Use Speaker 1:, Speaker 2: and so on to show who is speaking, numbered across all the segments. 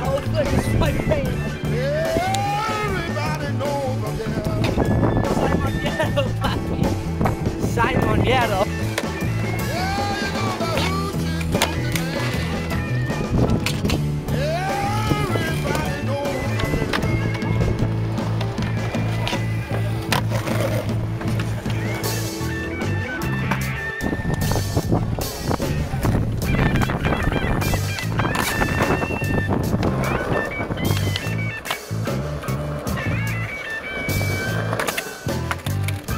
Speaker 1: Oh goodness, my pain.
Speaker 2: Everybody knows I'm
Speaker 1: Simon Yero. Simon yellow.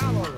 Speaker 2: seven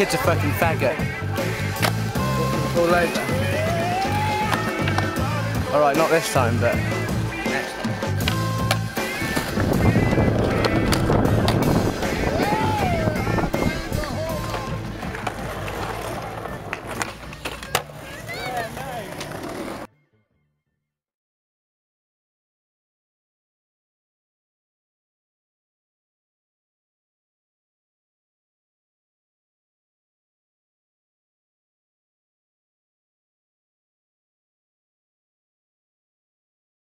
Speaker 3: Kid's a fucking faggot. All over. Alright, not this time, but.